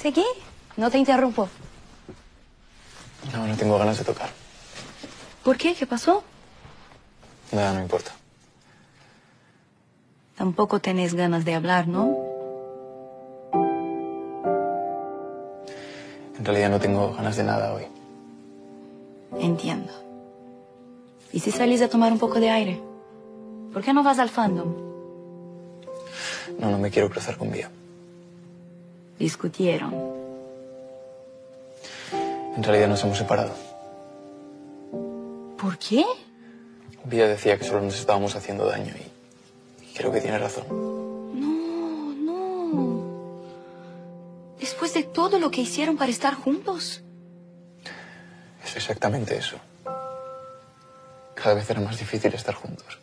Seguí, no te interrumpo. No, no tengo ganas de tocar. ¿Por qué? ¿Qué pasó? Nada, no importa. Tampoco tenés ganas de hablar, ¿no? En realidad no tengo ganas de nada hoy. Entiendo. ¿Y si salís a tomar un poco de aire? ¿Por qué no vas al fandom? No, no me quiero cruzar con Vía. Discutieron. En realidad nos hemos separado. ¿Por qué? Vía decía que solo nos estábamos haciendo daño y, y creo que tiene razón. No, no. Después de todo lo que hicieron para estar juntos. Es exactamente eso. Cada vez era más difícil estar juntos.